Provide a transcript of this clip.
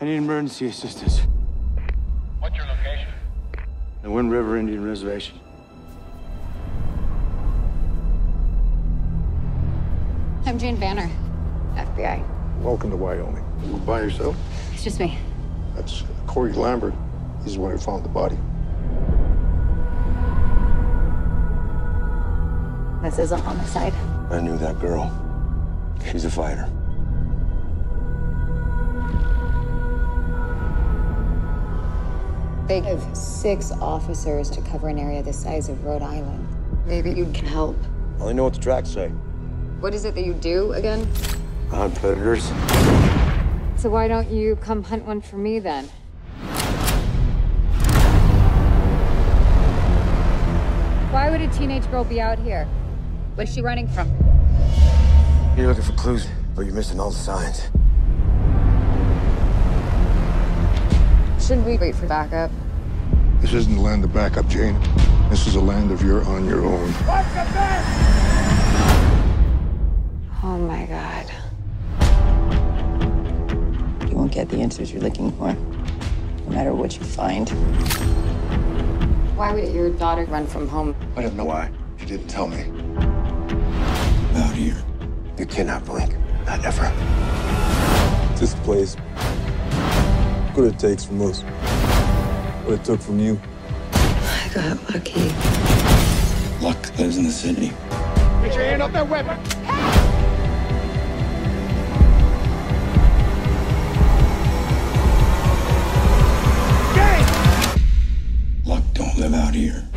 I need emergency assistance. What's your location? The Wind River Indian Reservation. I'm Jane Banner, FBI. Welcome to Wyoming. You by yourself? It's just me. That's Cory Lambert. He's the one who found the body. This is a homicide. I knew that girl. She's a fighter. Have six officers to cover an area the size of Rhode Island. Maybe you can help. I only know what the tracks say. What is it that you do again? I hunt predators. So why don't you come hunt one for me then? Why would a teenage girl be out here? What's she running from? You're looking for clues, but you're missing all the signs. Shouldn't we wait for backup? This isn't the land of backup, Jane. This is a land of you're on your own. Oh my god. You won't get the answers you're looking for, no matter what you find. Why would your daughter run from home? I don't know why. You didn't tell me. Out here. You cannot blink. Not ever. This place. What it takes from us. What it took from you. I got lucky. Luck lives in the city. Get your hand off that weapon! Luck don't live out here.